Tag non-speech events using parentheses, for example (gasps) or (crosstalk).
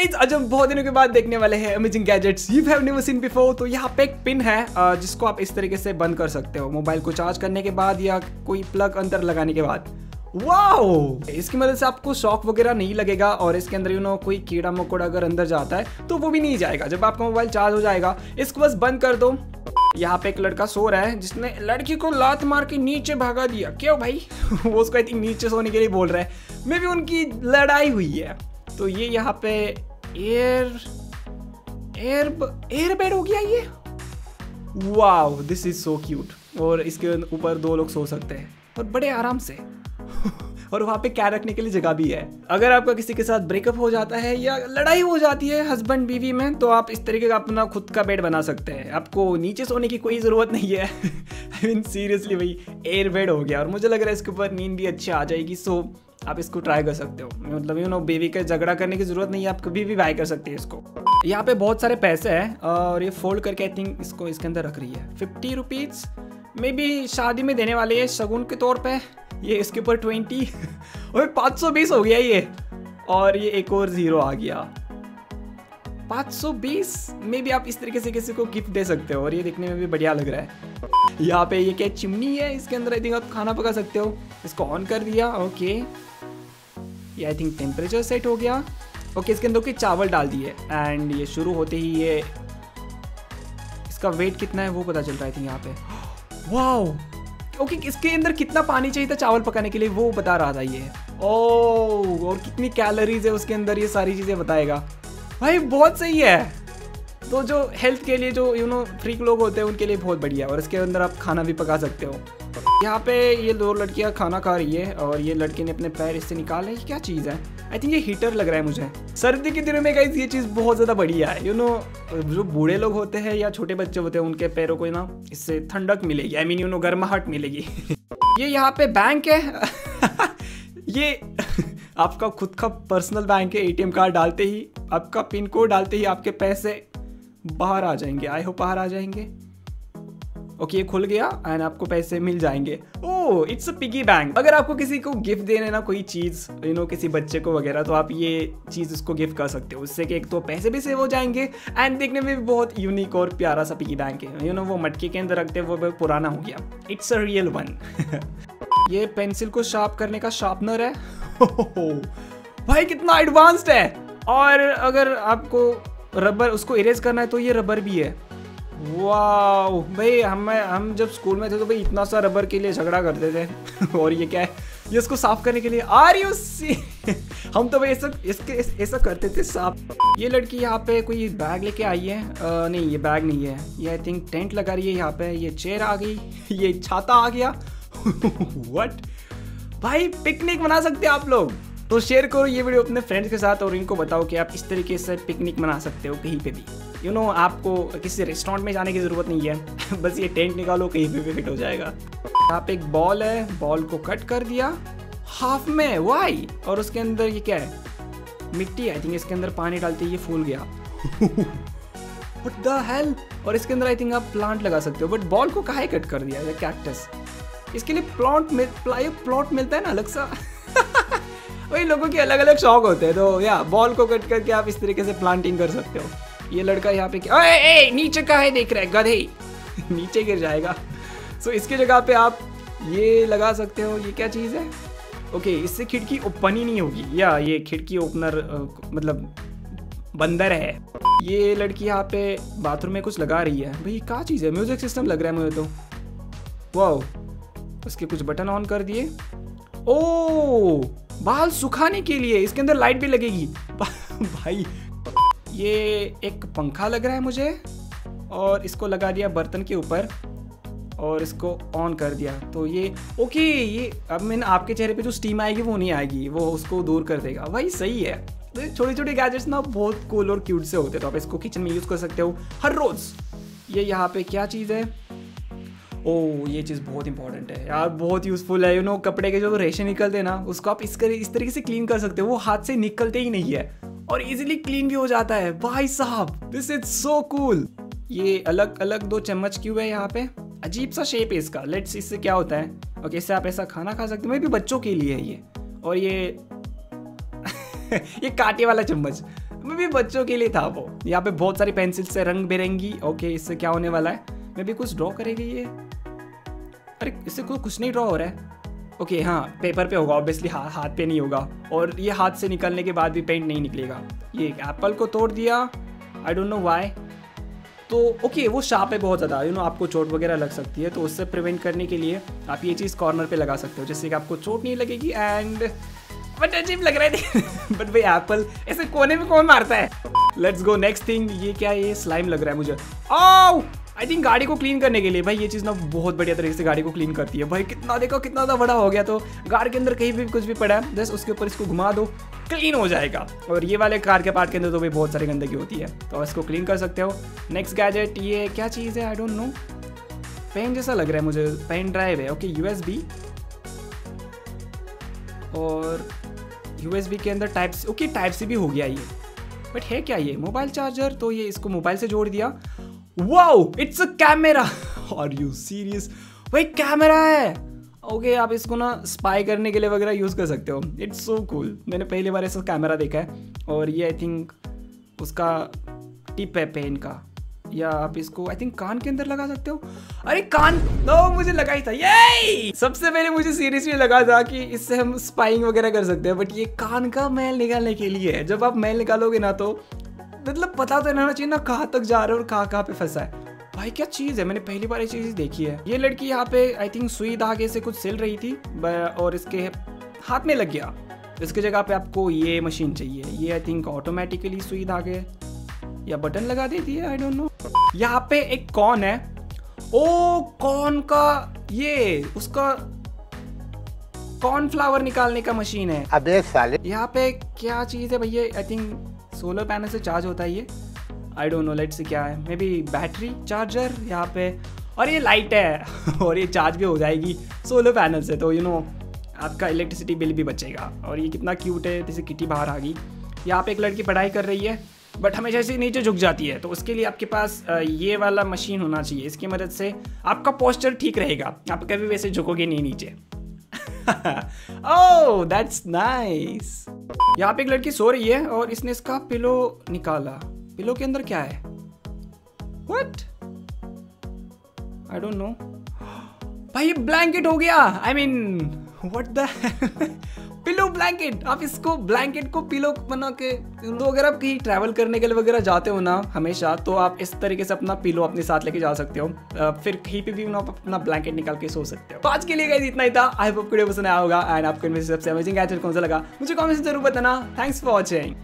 Guys आज हम बहुत दिनों के बाद देखने वाले हैं amazing gadgets you have never seen before तो यहाँ पे एक पिन है जिसको आप इस तरीके से बंद कर सकते हो। मोबाइल को चार्ज करने के बाद या कोई प्लग अंदर लगाने के बाद। वाओ इसकी मदद से आपको शॉक वगैरह नहीं लगेगा और इसके अंदर यू नो कोई कीड़ा मकोड़ा अगर अंदर जाता है तो वो भी नहीं जाएगा। जब आपका मोबाइल चार्ज हो जाएगा, इसको बस बंद कर दो। यहाँ पे एक लड़का सो रहा है, जिसने लड़की को लात मार के नीचे भगा दिया। क्यों भाई? (laughs) वो उसको आई थिंक नीचे सोने के लिए बोल रहा है। मे भी उनकी लड़ाई हुई है। तो ये यहाँ पे एयर एयर एयर बेड हो गया ये? Wow this is so cute और इसके ऊपर दो लोग सो सकते हैं, और बड़े आराम से। (laughs) और वहाँ पे क्या रखने के लिए जगह भी है। अगर आपका किसी के साथ ब्रेकअप हो जाता है या लड़ाई हो जाती है हस्बैंड बीवी में तो आप इस तरीके का अपना खुद का बेड बना सकते हैं। आपको नीचे सोने की कोई ज़रूरत नहीं है। आई मीन सीरियसली भाई एयर बेड हो गया। और मुझे लग रहा है इसके ऊपर नींद भी अच्छी आ जाएगी। सो आप इसको ट्राई कर सकते हो। मतलब यू नो बेबी का झगड़ा करने की ज़रूरत नहीं है, आप कभी भी बाय कर सकते हैं इसको। यहाँ पे बहुत सारे पैसे हैं, और ये फोल्ड करके आई थिंक इसको इसके अंदर रख रही है। फिफ्टी रुपीज़ मे बी शादी में देने वाले हैं शगुन के तौर पे, ये इसके ऊपर ट्वेंटी (laughs) और पाँच सौ बीस हो गया ये। और ये एक और ज़ीरो आ गया। 520 में भी आप इस तरीके से किसी को गिफ्ट दे सकते हो, और ये देखने में भी बढ़िया लग रहा है। यहाँ पे ये क्या चिमनी है, इसके अंदर आई थिंक आप खाना पका सकते हो। इसको ऑन कर दिया ओके ये आई थिंक टेम्परेचर सेट हो गया। ओके okay, इसके अंदर कोई चावल डाल दिए। एंड ये शुरू होते ही ये इसका वेट कितना है वो पता चल रहा है आई थिंक यहाँ पे। (gasps) वाओ ओके okay, इसके अंदर कितना पानी चाहिए था चावल पकाने के लिए वो बता रहा था ये। ओ और कितनी कैलोरीज है उसके अंदर ये सारी चीज़ें बताएगा। भाई बहुत सही है। तो जो हेल्थ के लिए जो यू नो फ्रीक लोग होते हैं उनके लिए बहुत बढ़िया है। और इसके अंदर आप खाना भी पका सकते हो। यहाँ पे ये दो लड़कियाँ खाना खा रही है और ये लड़के ने अपने पैर इससे निकाले। ये क्या चीज़ है? आई थिंक ये हीटर लग रहा है मुझे। सर्दी के दिनों में गाइस ये चीज़ बहुत ज़्यादा बढ़िया है। यू नो जो बूढ़े लोग होते हैं या छोटे बच्चे होते हैं, उनके पैरों को ना इससे ठंडक मिलेगी। आई मीन यू नो गर्माहट मिलेगी। (laughs) ये यहाँ पे बैंक है। (laughs) ये (laughs) आपका खुद का पर्सनल बैंक है। एटीएम कार्ड डालते ही, आपका पिन कोड डालते ही आपके पैसे बाहर आ जाएँगे। आई होप बाहर आ जाएँगे। ओके ये खुल गया एंड आपको पैसे मिल जाएँगे। Oh it's a piggy bank अगर आपको किसी को गिफ्ट देने ना कोई चीज़ यू नो किसी बच्चे को वगैरह तो आप ये चीज़ उसको गिफ्ट कर सकते हो। उससे कि एक तो पैसे भी सेव हो जाएँगे एंड देखने में भी बहुत यूनिक और प्यारा सा पिगी बैंक है। यू नो वो मटके के अंदर रखते वो पुराना हो गया। इट्स अ रियल वन ये पेंसिल को शार्प करने का शार्पनर है। (laughs) भाई, कितना एडवांस्ड है। और अगर आपको रबर उसको इरेज करना है तो ये रबर भी है। वाह भाई हम हम जब स्कूल में थे तो भाई इतना सा रबर के लिए झगड़ा करते थे। (laughs) और ये क्या है? ये उसको साफ़ करने के लिए आर यू सी हम तो भाई ऐसा इसके ऐसा करते थे साफ़। ये लड़की यहाँ पे कोई बैग लेके आई है? आ, नहीं ये बैग नहीं है। ये आई थिंक टेंट लगा रही है यहाँ पे। ये चेयर आ गई। (laughs) ये छाता आ गया। (laughs) व्हाट भाई पिकनिक मना सकते आप लोग। तो शेयर करो ये वीडियो अपने फ्रेंड्स के साथ और इनको बताओ कि आप इस तरीके से पिकनिक मना सकते हो कहीं पे भी। यू you नो know, आपको किसी रेस्टोरेंट में जाने की ज़रूरत नहीं है। (laughs) बस ये टेंट निकालो कहीं पे भी फिट हो जाएगा। आप एक बॉल है बॉल को कट कर दिया। हाफ़ में वाई और उसके अंदर ये क्या है? मिट्टी आई थिंक इसके अंदर पानी डालते ये फूल गया। (laughs) What the hell? और इसके अंदर आई थिंक आप प्लांट लगा सकते हो। बट बॉल को कहा कट कर दिया? कैक्टस इसके लिए प्लॉट मिल प्लॉट मिलता है ना अलग सा। (laughs) वही लोगों के अलग अलग शौक होते हैं तो या बॉल को कट करके आप इस तरीके से प्लांटिंग कर सकते हो। ये लड़का यहाँ पे ए, ए, नीचे का है देख रहा है गधे। (laughs) नीचे गिर जाएगा। सो so, इसकी जगह पे आप ये लगा सकते हो ये क्या चीज़ है? ओके इससे खिड़की ओपन ही नहीं होगी। या ये खिड़की ओपनर मतलब बंदर है। ये लड़की यहाँ पे बाथरूम में कुछ लगा रही है। भाई क्या चीज़ है? म्यूज़िक सिस्टम लग रहा है मुझे तो। वाह उसके कुछ बटन ऑन कर दिए। ओ, बाल सुखाने के लिए, इसके अंदर लाइट भी लगेगी। (laughs) भाई, ये एक पंखा लग रहा है मुझे, और इसको लगा दिया बर्तन के ऊपर, और इसको ऑन कर दिया। तो ये ओके ये, अब मैंने आपके चेहरे पे जो स्टीम आएगी, वो नहीं आएगी, वो उसको दूर कर देगा। भाई, सही है। तो छोटे छोटे गैजेट्स ना बहुत कूल और क्यूट से होते हैं तो आप इसको किचन में यूज़ कर सकते हो, हर रोज़। ये यहाँ पे क्या चीज़ है? ओ ये चीज़ बहुत इंपॉर्टेंट है यार बहुत यूज़फुल है यू नो कपड़े के जो रेशे निकलते हैं ना उसको आप इस कर, इस तरीके से क्लीन कर सकते हो वो हाथ से निकलते ही नहीं है। और इजीली क्लीन भी हो जाता है। भाई साहब दिस इज़ सो कूल ये अलग अलग दो चम्मच क्यों है यहाँ पे? अजीब सा शेप है इसका। लेट्स इससे क्या होता है? ओके इससे आप ऐसा खाना खा सकते हो। मैं भी बच्चों के लिए है ये। और ये (laughs) ये कांटे वाला चम्मच। मैं भी बच्चों के लिए था वो। यहाँ पे बहुत सारी पेंसिल से रंग बिरंगी। ओके इससे क्या होने वाला है? मैं भी कुछ ड्रॉ करेगी ये? अरे इससे कोई कुछ नहीं ड्रॉ हो रहा है। ओके हाँ पेपर पे होगा ऑब्वियसली हा, हाथ पे नहीं होगा। और ये हाथ से निकलने के बाद भी पेंट नहीं निकलेगा। ये एप्पल को तोड़ दिया। आई डोंट नो वाई तो ओके वो शार्प है बहुत ज़्यादा। यू नो आपको चोट वगैरह लग सकती है तो उससे प्रिवेंट करने के लिए आप ये चीज़ कॉर्नर पे लगा सकते हो जिससे कि आपको चोट नहीं लगेगी एंड बट अजीब लग रहा है (laughs) बट भाई एप्पल ऐसे कोने में कौन मारता है? लेट्स गो नेक्स्ट थिंग ये क्या ये स्लाइम लग रहा है मुझे। आओ आई थिंक गाड़ी को क्लीन करने के लिए, भाई, ये चीज़ ना बहुत बढ़िया तरीके से गाड़ी को क्लीन करती है। भाई, कितना देखो, कितना ज़्यादा बड़ा हो गया तो गाड़ी के अंदर कहीं भी कुछ भी पड़ा है जस्ट उसके ऊपर इसको घुमा दो क्लीन हो जाएगा। और ये वाले कार के पार्ट के अंदर तो भी बहुत सारी गंदगी होती है। तो इसको क्लीन कर सकते हो। नेक्स्ट गैजेट ये क्या चीज़ है? आई डोंट नो पेन जैसा लग रहा है मुझे। पेन ड्राइव है। ओके यूएसबी और यूएसबी के अंदर टाइप ओके टाइप सी भी हो गया ये। बट है क्या ये? मोबाइल चार्जर तो ये इसको मोबाइल से जोड़ दिया। Wow it's a camera are you serious भाई कैमरा है। ओके okay, आप इसको ना स्पाई करने के लिए वगैरह यूज़ कर सकते हो। इट्स सो कूल मैंने पहली बार ऐसा कैमरा देखा है। और ये आई थिंक उसका टिप है पेन का। या आप इसको आई थिंक कान के अंदर लगा सकते हो। अरे कान! तो मुझे लगा ही था। ये सबसे पहले मुझे सीरियसली लगा था कि इससे हम स्पाइंग वगैरह कर सकते हैं। बट ये कान का मैल निकालने के लिए है। जब आप मैल निकालोगे ना तो मतलब पता तो रहना चाहिए ना कहाँ तक जा रहे हो और कहाँ कहाँ पे फंसा है। भाई क्या चीज़ है? मैंने पहली बार ये चीज़ देखी है। ये लड़की यहाँ पे आई थिंक सुई धागे से कुछ सिल रही थी और इसके हाथ में लग गया। इसकी जगह पे आपको ये मशीन चाहिए। ये आई थिंक ऑटोमेटिकली सुई धागे या बटन लगा देती है? आई डोंट नो यहाँ पे एक कौन है? ओ कौन का ये उसका कॉर्नफ्लावर निकालने का मशीन है। अबे साले। यहाँ पे क्या चीज़ है भैया? आई थिंक सोलर पैनल से चार्ज होता है ये? आई डोंट नो लेट्स से क्या है। मे बी बैटरी चार्जर यहाँ पे। और ये लाइट है। (laughs) और ये चार्ज भी हो जाएगी सोलर पैनल से। तो यू you नो know, आपका इलेक्ट्रिसिटी बिल भी बचेगा। और ये कितना क्यूट है जैसे किटी बाहर आ गई। यहाँ पे एक लड़की पढ़ाई कर रही है बट हमेशा से नीचे झुक जाती है। तो उसके लिए आपके पास ये वाला मशीन होना चाहिए। इसकी मदद से आपका पोस्चर ठीक रहेगा। आप कभी वैसे झुकोगे नहीं नीचे। ओह दैट्स नाइस यहाँ पे एक लड़की सो रही है और इसने इसका पिलो निकाला। पिलो के अंदर क्या है? व्हाट आई डोंट नो भाई ब्लैंकेट हो गया। I mean what the pillow blanket आप इसको ब्लैंकेट को पिलो बना के तो अगर आप कहीं ट्रैवल करने के लिए वगैरह जाते हो ना हमेशा तो आप इस तरीके से अपना पिलो अपने साथ लेके जा सकते हो। फिर कहीं पे भी आप अपना ब्लैंकेट निकाल के सो सकते हो। तो आज के लिए गाइस इतना ही था। आई होप वीडियो पसंद आया होगा। एंड आपको इनमें सबसे अमेजिंग कौन सा लगा? मुझे कॉमेंट ज़रूर बताना। Thanks for watching